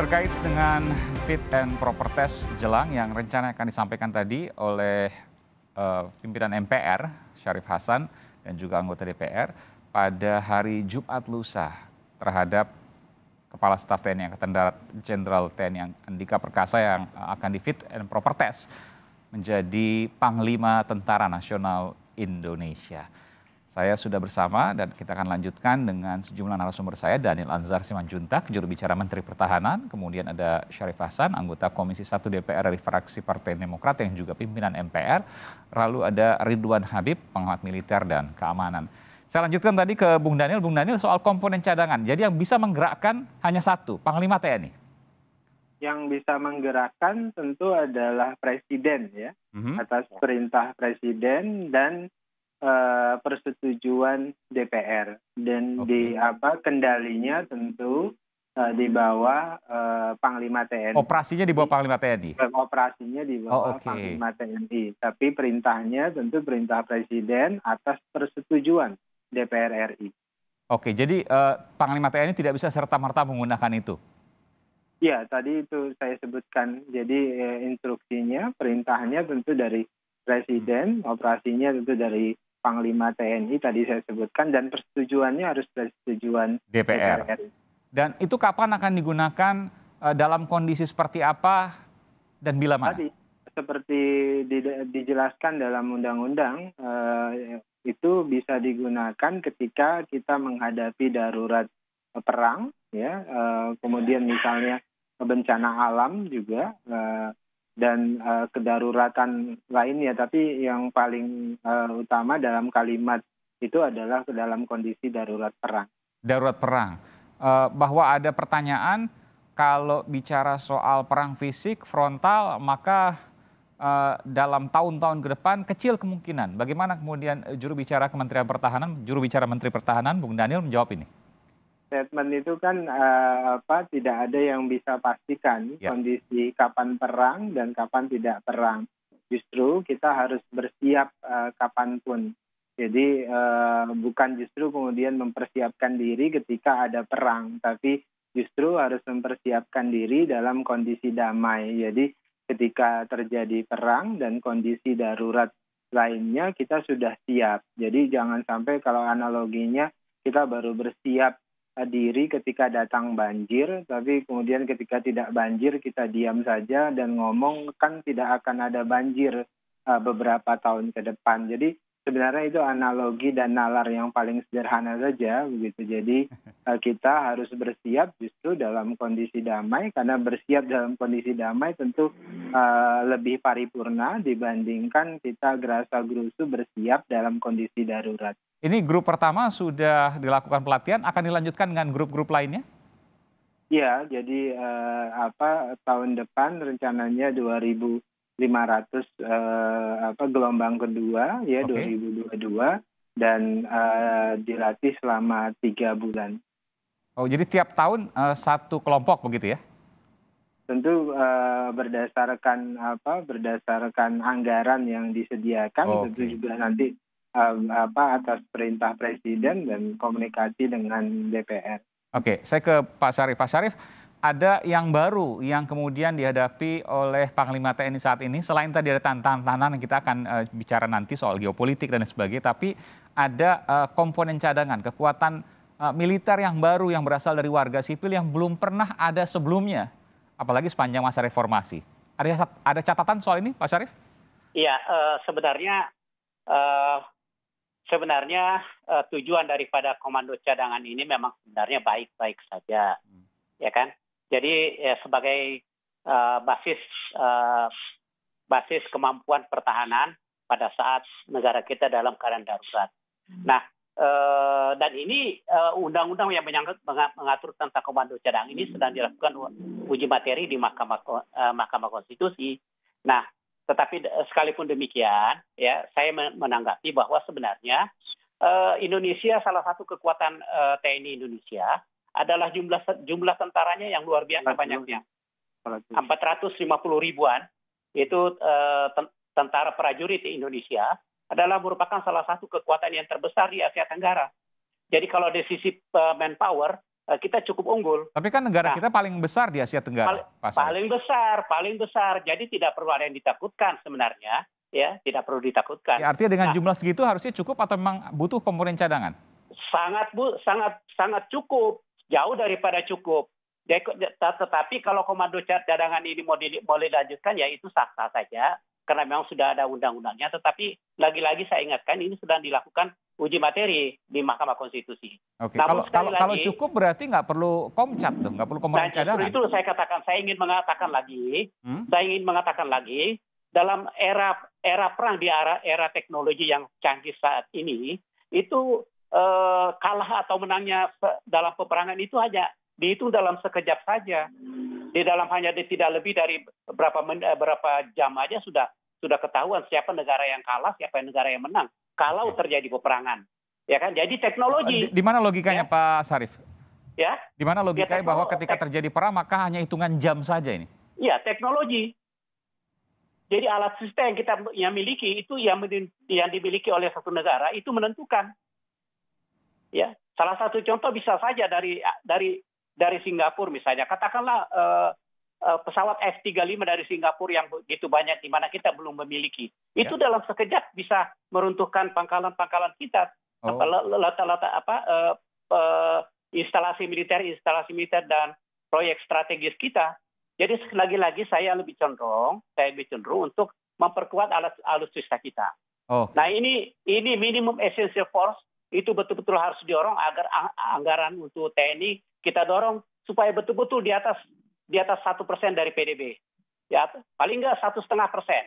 terkait dengan fit and proper test jelang yang rencana akan disampaikan tadi oleh uh, pimpinan MPR Syarif Hasan dan juga anggota DPR pada hari Jumat lusa terhadap Kepala Staf TNI Angkatan Darat Jenderal TNI Andika Perkasa yang akan di fit and proper test menjadi Panglima Tentara Nasional Indonesia. Saya sudah bersama dan kita akan lanjutkan dengan sejumlah narasumber saya, Daniel Anzar Simanjuntak, juru bicara Menteri Pertahanan, kemudian ada Syarif Hasan, anggota Komisi 1 DPR dari fraksi Partai Demokrat yang juga pimpinan MPR, lalu ada Ridwan Habib, pengamat militer dan keamanan. Saya lanjutkan tadi ke Bung Daniel, Bung Daniel soal komponen cadangan. Jadi yang bisa menggerakkan hanya satu, Panglima TNI. Yang bisa menggerakkan tentu adalah Presiden ya, mm -hmm. atas perintah Presiden dan uh, persetujuan DPR dan okay. di apa kendalinya tentu uh, di bawah uh, Panglima TNI. Operasinya di bawah Panglima TNI. Operasinya di bawah oh, okay. Panglima TNI, tapi perintahnya tentu perintah Presiden atas persetujuan DPR RI. Oke, jadi uh, Panglima TNI tidak bisa serta-merta menggunakan itu. Ya, tadi itu saya sebutkan. Jadi eh, instruksinya, perintahnya tentu dari Presiden, operasinya tentu dari Panglima TNI tadi saya sebutkan dan persetujuannya harus persetujuan DPR. DPR. Dan itu kapan akan digunakan uh, dalam kondisi seperti apa dan bila mana? Tadi seperti di, dijelaskan dalam undang-undang uh, itu bisa digunakan ketika kita menghadapi darurat perang ya uh, kemudian misalnya bencana alam juga dan uh, kedaruratan lainnya tapi yang paling uh, utama dalam kalimat itu adalah dalam kondisi darurat perang. Darurat perang. Uh, bahwa ada pertanyaan kalau bicara soal perang fisik frontal maka dalam tahun-tahun ke depan kecil kemungkinan. Bagaimana kemudian juru bicara Kementerian Pertahanan, juru bicara Menteri Pertahanan Bung Daniel menjawab ini? Statement itu kan uh, apa tidak ada yang bisa pastikan ya. kondisi kapan perang dan kapan tidak perang. Justru kita harus bersiap uh, kapan pun. Jadi uh, bukan justru kemudian mempersiapkan diri ketika ada perang, tapi justru harus mempersiapkan diri dalam kondisi damai. Jadi ketika terjadi perang dan kondisi darurat lainnya kita sudah siap. Jadi jangan sampai kalau analoginya kita baru bersiap diri ketika datang banjir, tapi kemudian ketika tidak banjir kita diam saja dan ngomong kan tidak akan ada banjir uh, beberapa tahun ke depan. Jadi sebenarnya itu analogi dan nalar yang paling sederhana saja begitu. Jadi uh, kita harus bersiap justru dalam kondisi damai karena bersiap dalam kondisi damai tentu uh, lebih paripurna dibandingkan kita gerasa gerusu bersiap dalam kondisi darurat. Ini grup pertama sudah dilakukan pelatihan, akan dilanjutkan dengan grup-grup lainnya? Ya, jadi uh, apa tahun depan rencananya 2.500 uh, apa gelombang kedua ya okay. 2022 dan uh, dilatih selama tiga bulan. Oh, jadi tiap tahun uh, satu kelompok begitu ya? Tentu uh, berdasarkan apa berdasarkan anggaran yang disediakan okay. tentu juga nanti apa atas perintah presiden dan komunikasi dengan DPR. Oke, saya ke Pak Syarif. Pak Syarif, ada yang baru yang kemudian dihadapi oleh Panglima TNI saat ini. Selain tadi ada tantangan yang kita akan uh, bicara nanti soal geopolitik dan sebagainya, tapi ada uh, komponen cadangan, kekuatan uh, militer yang baru yang berasal dari warga sipil yang belum pernah ada sebelumnya, apalagi sepanjang masa reformasi. Ada ada catatan soal ini, Pak Syarif? Iya, uh, sebenarnya uh, sebenarnya uh, tujuan daripada komando cadangan ini memang sebenarnya baik-baik saja, hmm. ya kan? Jadi ya, sebagai uh, basis uh, basis kemampuan pertahanan pada saat negara kita dalam keadaan darurat. Hmm. Nah, uh, dan ini undang-undang uh, yang menyangkut mengatur tentang komando cadangan ini sedang dilakukan uji materi di Mahkamah uh, Mahkamah Konstitusi. Nah, tetapi sekalipun demikian, ya saya menanggapi bahwa sebenarnya uh, Indonesia salah satu kekuatan uh, TNI Indonesia adalah jumlah jumlah tentaranya yang luar biasa banyaknya. 450 ribuan itu uh, tentara prajurit di Indonesia adalah merupakan salah satu kekuatan yang terbesar di Asia Tenggara. Jadi kalau dari sisi uh, manpower kita cukup unggul. Tapi kan negara nah, kita paling besar di Asia Tenggara. Paling, paling besar, paling besar. Jadi tidak perlu ada yang ditakutkan sebenarnya, ya tidak perlu ditakutkan. Ya, artinya dengan nah, jumlah segitu harusnya cukup atau memang butuh komponen cadangan? Sangat bu, sangat sangat cukup, jauh daripada cukup. Tetapi kalau komando cadangan ini mau, di, mau dilanjutkan ya itu sah-sah saja karena memang sudah ada undang-undangnya. Tetapi lagi-lagi saya ingatkan ini sudah dilakukan uji materi di Mahkamah Konstitusi. Oke. Namun, kalau kalau, lagi, kalau cukup berarti nggak perlu komcat dong, nggak perlu komponen nah, cadangan. Itu saya katakan, saya ingin mengatakan lagi, hmm? saya ingin mengatakan lagi dalam era era perang di era era teknologi yang canggih saat ini itu eh, kalah atau menangnya dalam peperangan itu hanya dihitung dalam sekejap saja. Di dalam hanya tidak lebih dari berapa eh, berapa jam aja sudah sudah ketahuan siapa negara yang kalah, siapa negara yang menang. Kalau terjadi peperangan, ya kan? Jadi teknologi. Di, di mana logikanya ya? Pak Sarif? Ya. Di mana logikanya ya, bahwa ketika terjadi perang maka hanya hitungan jam saja ini? Iya, teknologi. Jadi alat sistem yang kita yang miliki itu yang yang dimiliki oleh satu negara itu menentukan. Ya, salah satu contoh bisa saja dari dari dari Singapura misalnya, katakanlah uh, uh, pesawat F-35 dari Singapura yang begitu banyak di mana kita belum memiliki. Itu ya. dalam sekejap bisa meruntuhkan pangkalan-pangkalan kita. Oh. Lata-lata apa uh, uh, instalasi militer, instalasi militer dan proyek strategis kita. Jadi lagi-lagi saya lebih cenderung, saya lebih cenderung untuk memperkuat alat alutsista kita. Oh. Nah ini ini minimum essential force itu betul-betul harus didorong agar anggaran untuk TNI kita dorong supaya betul-betul di atas di atas satu persen dari PDB. Ya, paling nggak satu setengah persen.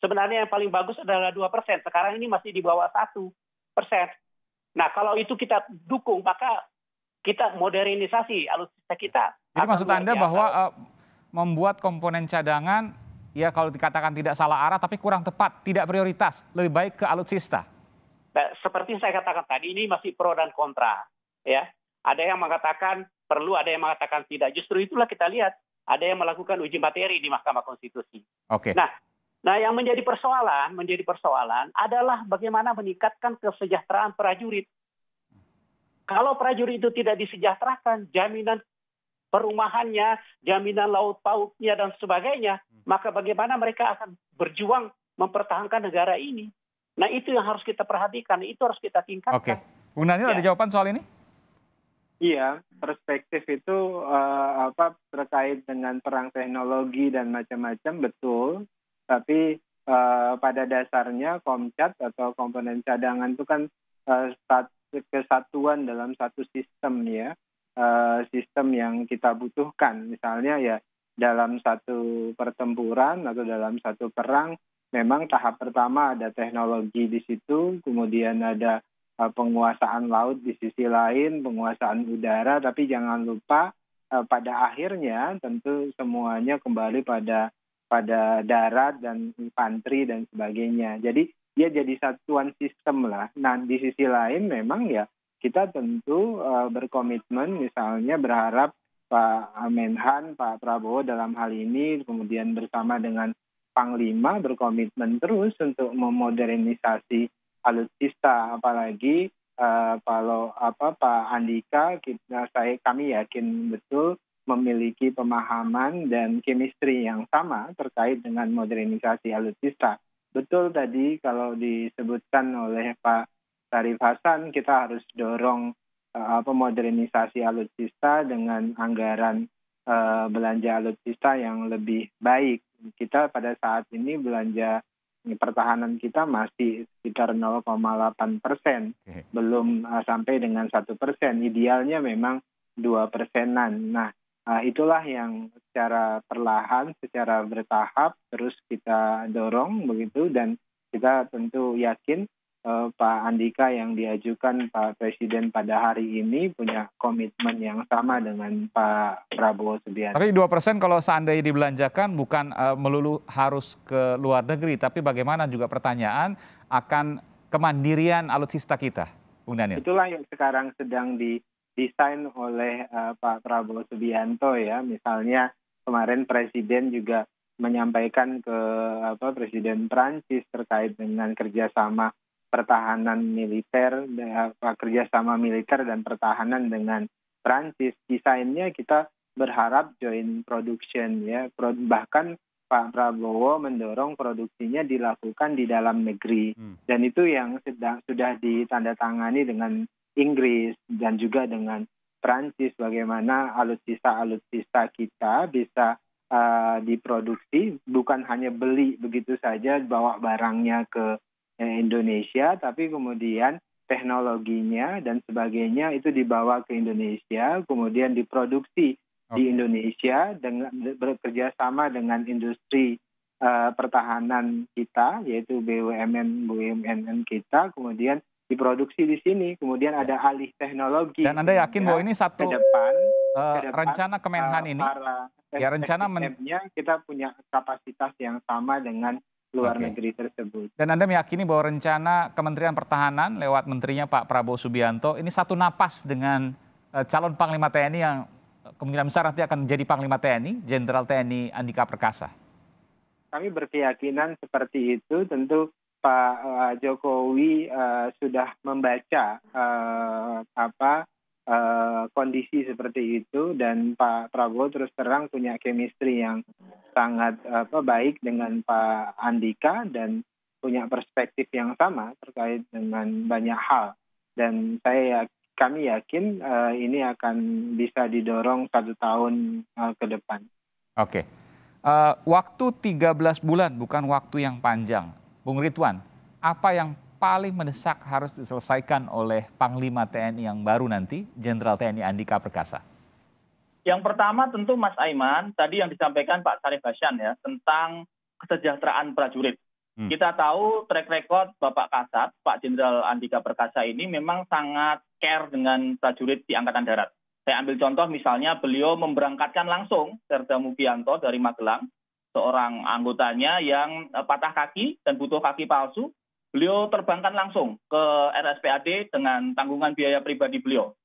Sebenarnya yang paling bagus adalah dua persen. Sekarang ini masih di bawah satu persen. Nah, kalau itu kita dukung, maka kita modernisasi alutsista kita. Jadi maksud Anda bahwa uh, membuat komponen cadangan, ya kalau dikatakan tidak salah arah, tapi kurang tepat, tidak prioritas, lebih baik ke alutsista. Seperti saya katakan tadi, ini masih pro dan kontra. Ya, ada yang mengatakan perlu, ada yang mengatakan tidak. Justru itulah kita lihat ada yang melakukan uji materi di Mahkamah Konstitusi. Oke. Okay. Nah, nah yang menjadi persoalan, menjadi persoalan adalah bagaimana meningkatkan kesejahteraan prajurit. Kalau prajurit itu tidak disejahterakan, jaminan perumahannya, jaminan laut pautnya dan sebagainya, hmm. maka bagaimana mereka akan berjuang mempertahankan negara ini? Nah itu yang harus kita perhatikan, itu harus kita tingkatkan. Oke, Bung Daniel ya. ada jawaban soal ini? Iya, perspektif itu uh, apa terkait dengan perang teknologi dan macam-macam betul, tapi uh, pada dasarnya komcat atau komponen cadangan itu kan uh, kesatuan dalam satu sistem ya, uh, sistem yang kita butuhkan. Misalnya ya dalam satu pertempuran atau dalam satu perang, memang tahap pertama ada teknologi di situ, kemudian ada uh, penguasaan laut di sisi lain, penguasaan udara, tapi jangan lupa uh, pada akhirnya tentu semuanya kembali pada pada darat dan infanteri dan sebagainya. Jadi dia jadi satuan sistem lah. Nah di sisi lain memang ya kita tentu uh, berkomitmen misalnya berharap Pak Menhan, Pak Prabowo dalam hal ini kemudian bersama dengan Panglima berkomitmen terus untuk memodernisasi alutsista apalagi uh, kalau apa Pak Andika kita saya kami yakin betul memiliki pemahaman dan chemistry yang sama terkait dengan modernisasi alutsista. Betul tadi kalau disebutkan oleh Pak Tarif Hasan kita harus dorong uh, modernisasi alutsista dengan anggaran uh, belanja alutsista yang lebih baik. Kita pada saat ini belanja pertahanan kita masih sekitar 0,8 persen, belum uh, sampai dengan satu persen. Idealnya memang dua persenan. Nah, uh, itulah yang secara perlahan, secara bertahap terus kita dorong begitu dan kita tentu yakin Pak Andika yang diajukan Pak Presiden pada hari ini punya komitmen yang sama dengan Pak Prabowo Subianto. Tapi dua persen kalau seandainya dibelanjakan bukan uh, melulu harus ke luar negeri, tapi bagaimana juga pertanyaan akan kemandirian alutsista kita, Bung Daniel. Itulah yang sekarang sedang didesain oleh uh, Pak Prabowo Subianto ya, misalnya kemarin Presiden juga menyampaikan ke apa Presiden Prancis terkait dengan kerjasama pertahanan militer, kerjasama militer dan pertahanan dengan Prancis. Desainnya kita berharap joint production ya. Bahkan Pak Prabowo mendorong produksinya dilakukan di dalam negeri hmm. dan itu yang sedang sudah ditandatangani dengan Inggris dan juga dengan Prancis bagaimana alutsista-alutsista kita bisa uh, diproduksi bukan hanya beli begitu saja bawa barangnya ke Indonesia tapi kemudian teknologinya dan sebagainya itu dibawa ke Indonesia kemudian diproduksi di Indonesia dengan bekerja sama dengan industri uh, pertahanan kita yaitu BUMN BUMN kita kemudian diproduksi di sini kemudian ya. ada alih teknologi dan anda yakin bahwa ini satu ke depan, uh, ke depan rencana Kemenhan uh, ini para ya rencana men kita punya kapasitas yang sama dengan luar okay. negeri tersebut. Dan Anda meyakini bahwa rencana Kementerian Pertahanan lewat menterinya Pak Prabowo Subianto ini satu napas dengan uh, calon Panglima TNI yang kemungkinan besar nanti akan menjadi Panglima TNI, Jenderal TNI Andika Perkasa? Kami berkeyakinan seperti itu. Tentu Pak uh, Jokowi uh, sudah membaca uh, apa uh, kondisi seperti itu dan Pak Prabowo terus terang punya chemistry yang sangat apa baik dengan Pak Andika dan punya perspektif yang sama terkait dengan banyak hal dan saya kami yakin uh, ini akan bisa didorong satu tahun uh, ke depan. Oke, uh, waktu 13 bulan bukan waktu yang panjang. Bung Ridwan, apa yang paling mendesak harus diselesaikan oleh Panglima TNI yang baru nanti, Jenderal TNI Andika Perkasa? Yang pertama tentu Mas Aiman, tadi yang disampaikan Pak Sarif Hasyan ya, tentang kesejahteraan prajurit. Hmm. Kita tahu track record Bapak Kasat, Pak Jenderal Andika Perkasa ini memang sangat care dengan prajurit di Angkatan Darat. Saya ambil contoh misalnya beliau memberangkatkan langsung Serda Mugianto dari Magelang, seorang anggotanya yang eh, patah kaki dan butuh kaki palsu. Beliau terbangkan langsung ke RSPAD dengan tanggungan biaya pribadi beliau.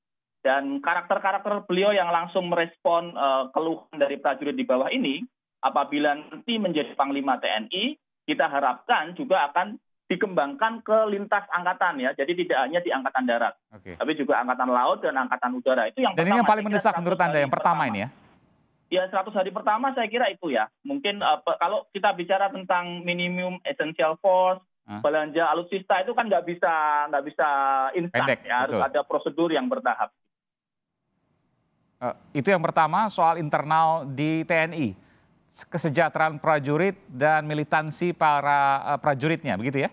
Dan karakter-karakter beliau yang langsung merespon uh, keluhan dari prajurit di bawah ini, apabila nanti menjadi Panglima TNI, kita harapkan juga akan dikembangkan ke lintas angkatan ya. Jadi tidak hanya di angkatan darat, okay. tapi juga angkatan laut dan angkatan udara. Itu yang Dan pertama, ini yang paling mendesak menurut Anda yang pertama, pertama ini ya? Ya 100 hari pertama saya kira itu ya. Mungkin uh, kalau kita bicara tentang minimum essential force, belanja alutsista itu kan nggak bisa nggak bisa instan ya, harus ada prosedur yang bertahap. Uh, itu yang pertama soal internal di TNI kesejahteraan prajurit dan militansi para uh, prajuritnya, begitu ya?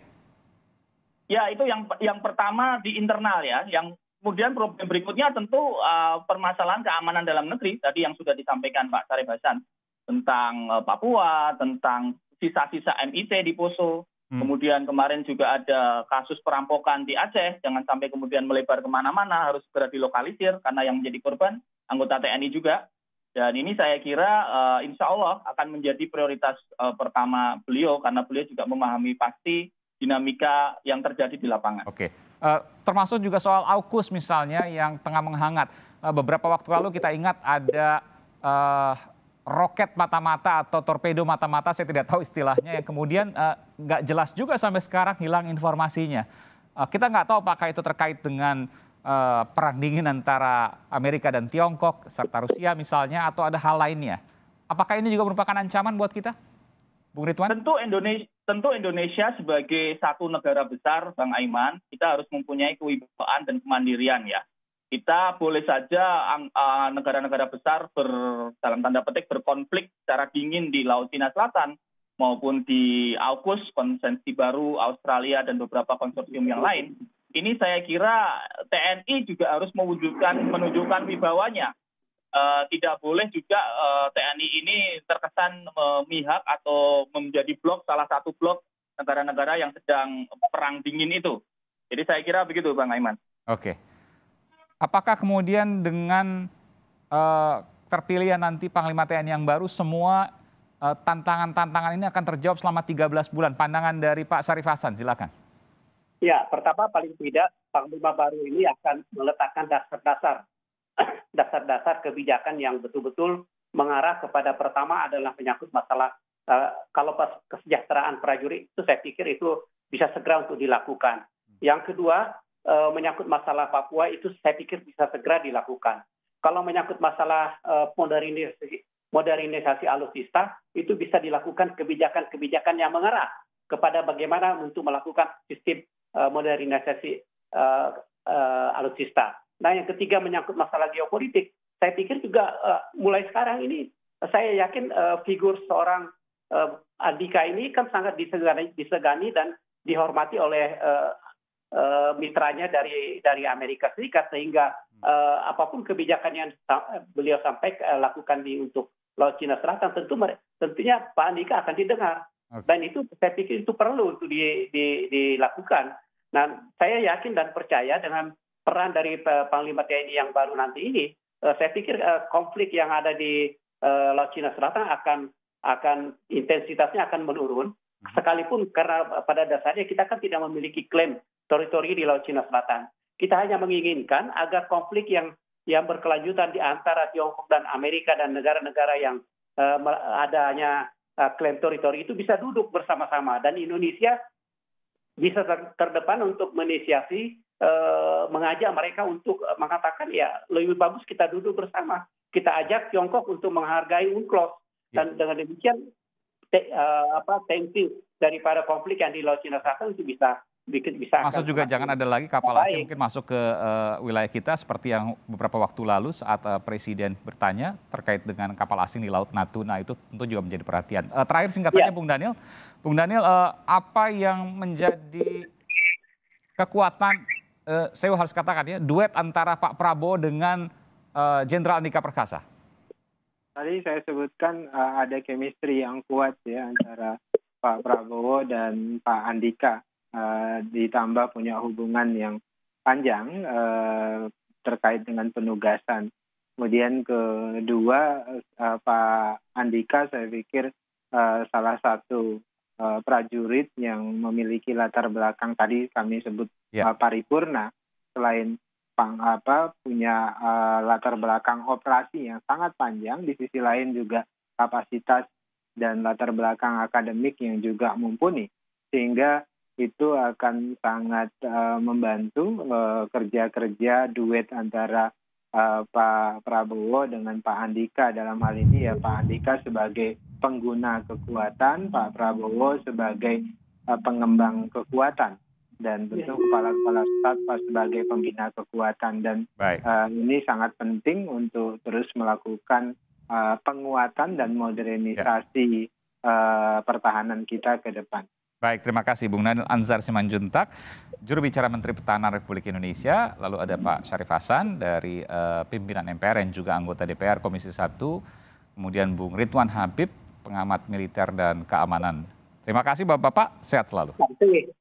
Ya, itu yang yang pertama di internal ya. Yang kemudian problem berikutnya tentu uh, permasalahan keamanan dalam negeri tadi yang sudah disampaikan Pak Sarif Hasan tentang uh, Papua, tentang sisa-sisa MIT di Poso. Hmm. Kemudian kemarin juga ada kasus perampokan di Aceh, jangan sampai kemudian melebar ke mana-mana, harus segera dilokalisir karena yang menjadi korban anggota TNI juga. Dan ini saya kira uh, insya Allah akan menjadi prioritas uh, pertama beliau karena beliau juga memahami pasti dinamika yang terjadi di lapangan. Oke, uh, termasuk juga soal AUKUS misalnya yang tengah menghangat. Uh, beberapa waktu lalu kita ingat ada uh, roket mata-mata atau torpedo mata-mata, saya tidak tahu istilahnya, yang kemudian nggak uh, jelas juga sampai sekarang hilang informasinya. Uh, kita nggak tahu apakah itu terkait dengan uh, perang dingin antara Amerika dan Tiongkok serta Rusia misalnya atau ada hal lainnya. Apakah ini juga merupakan ancaman buat kita, Bung Ridwan? Tentu Indonesia, tentu Indonesia sebagai satu negara besar, Bang Aiman, kita harus mempunyai kewibawaan dan kemandirian ya. Kita boleh saja uh, negara-negara besar ber, dalam tanda petik berkonflik secara dingin di Laut Cina Selatan maupun di AUKUS, konsensi baru Australia dan beberapa konsorsium yang lain ini saya kira TNI juga harus mewujudkan menunjukkan wibawanya. Uh, tidak boleh juga uh, eh, TNI ini terkesan memihak atau menjadi blok salah satu blok negara-negara yang sedang perang dingin itu. Jadi saya kira begitu Bang Aiman. Oke. Apakah kemudian dengan uh, terpilih nanti Panglima TNI yang baru semua tantangan-tantangan uh, ini akan terjawab selama 13 bulan? Pandangan dari Pak Sarif Hasan, silakan. Ya, pertama paling tidak Panglima baru ini akan meletakkan dasar-dasar dasar-dasar kebijakan yang betul-betul mengarah kepada pertama adalah menyangkut masalah uh, kalau pas kesejahteraan prajurit itu saya pikir itu bisa segera untuk dilakukan. Yang kedua uh, menyangkut masalah Papua itu saya pikir bisa segera dilakukan. kalau menyangkut masalah uh, modernisasi modernisasi alutsista itu bisa dilakukan kebijakan-kebijakan yang mengarah kepada bagaimana untuk melakukan sistem uh, modernisasi uh, uh, alutsista. Nah, yang ketiga menyangkut masalah geopolitik, saya pikir juga uh, mulai sekarang ini saya yakin uh, figur seorang uh, Andika ini kan sangat disegani, disegani dan dihormati oleh uh, mitranya dari dari Amerika Serikat sehingga uh, apa pun kebijakan yang beliau sampaikan uh, lakukan di untuk Laut Cina Selatan tentu tentunya Pak Andika akan didengar okay. dan itu saya pikir itu perlu untuk di, di, dilakukan. Nah saya yakin dan percaya dengan peran dari Panglima TNI yang baru nanti ini, uh, saya pikir uh, konflik yang ada di uh, Laut Cina Selatan akan akan intensitasnya akan menurun hmm. sekalipun karena pada dasarnya kita kan tidak memiliki klaim teritori di Laut Cina Selatan. Kita hanya menginginkan agar konflik yang yang berkelanjutan di antara Tiongkok dan Amerika dan negara-negara yang uh, adanya uh, klaim teritori itu bisa duduk bersama-sama. Dan Indonesia bisa ter terdepan untuk menisiasi uh, mengajak mereka untuk mengatakan ya lebih bagus kita duduk bersama. Kita ajak Tiongkok untuk menghargai UNCLOS. Dan dengan demikian te, uh, apa tensi daripada konflik yang di Laut Cina Selatan itu bisa bisa Maksud juga jangan ada lagi kapal asing mungkin masuk ke uh, wilayah kita seperti yang beberapa waktu lalu saat uh, Presiden bertanya terkait dengan kapal asing di Laut Natuna itu tentu juga menjadi perhatian. Uh, terakhir singkat saja ya. Bung Daniel, Bung Daniel uh, apa yang menjadi kekuatan, uh, saya harus katakan ya, duet antara Pak Prabowo dengan Jenderal uh, Andika Perkasa? Tadi saya sebutkan uh, ada chemistry yang kuat ya antara Pak Prabowo dan Pak Andika. Uh, ditambah punya hubungan yang panjang uh, terkait dengan penugasan. Kemudian kedua uh, Pak Andika saya pikir uh, salah satu uh, prajurit yang memiliki latar belakang tadi kami sebut yeah. uh, paripurna selain pang apa punya uh, latar belakang operasi yang sangat panjang di sisi lain juga kapasitas dan latar belakang akademik yang juga mumpuni sehingga itu akan sangat uh, membantu uh, kerja-kerja duet antara uh, Pak Prabowo dengan Pak Andika dalam hal ini ya Pak Andika sebagai pengguna kekuatan, Pak Prabowo sebagai uh, pengembang kekuatan dan tentu kepala-kepala staf sebagai pembina kekuatan dan uh, ini sangat penting untuk terus melakukan uh, penguatan dan modernisasi ya. uh, pertahanan kita ke depan. Baik, terima kasih Bung Daniel Anzar Simanjuntak, juru bicara Menteri Pertahanan Republik Indonesia, lalu ada Pak Syarif Hasan dari uh, pimpinan MPR yang juga anggota DPR Komisi 1, kemudian Bung Ridwan Habib, pengamat militer dan keamanan. Terima kasih Bapak-bapak, sehat selalu. Terima kasih.